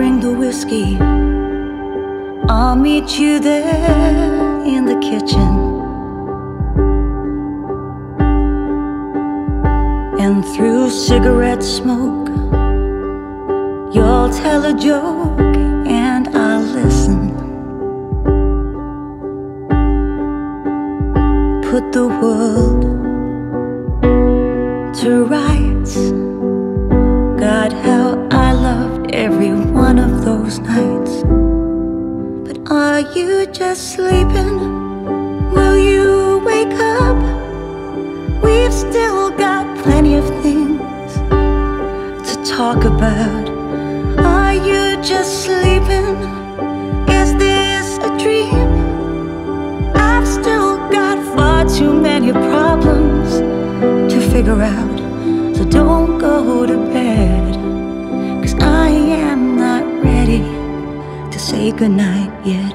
Brewski. I'll meet you there in the kitchen. And through cigarette smoke, you'll tell a joke and I'll listen. Put the world to rights. God, how I loved every one of those nights. But are you just sleeping? Will you wake up? We've still got plenty of things to talk about. Are you just sleeping? Is this a dream? I've still got far too many problems to figure out. So don't go to bed. Cause I am not ready to say goodnight yet.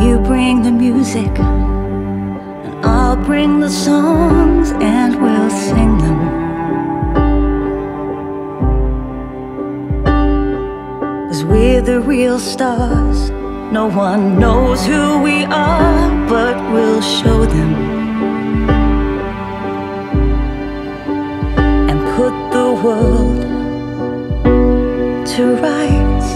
You bring the music, and I'll bring the songs, and we'll sing them. Cause we're the real stars. No one knows who we are, but we'll show them. And put the world to rights.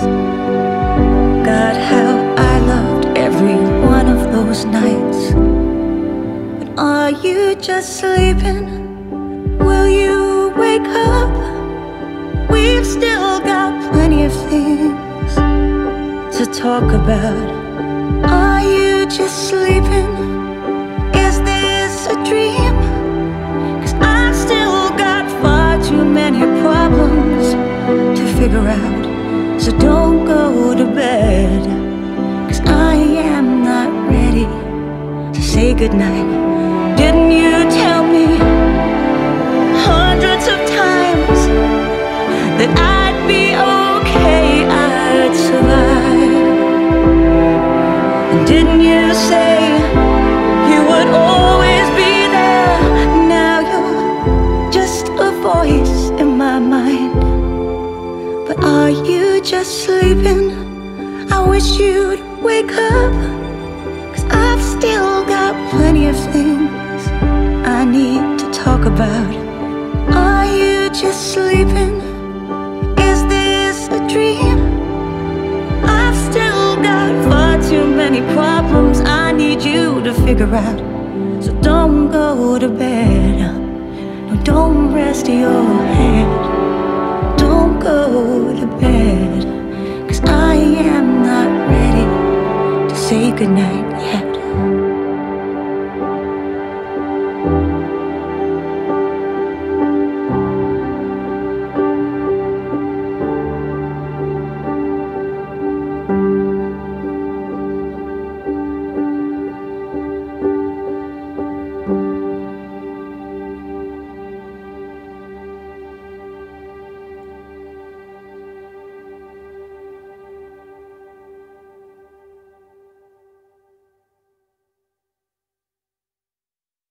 God, how I loved every one of those nights. But are you just sleeping? Will you wake up? We've still got plenty of things talk about. Are you just sleeping? Is this a dream? Cause I've still got far too many problems to figure out. So don't go to bed. Cause I am not ready to say goodnight. Sleeping? I wish you'd wake up. Cause I've still got plenty of things I need to talk about. Are you just sleeping? Is this a dream? I've still got far too many problems I need you to figure out. So don't go to bed. No, don't rest your head. Don't go to bed. Cause night. am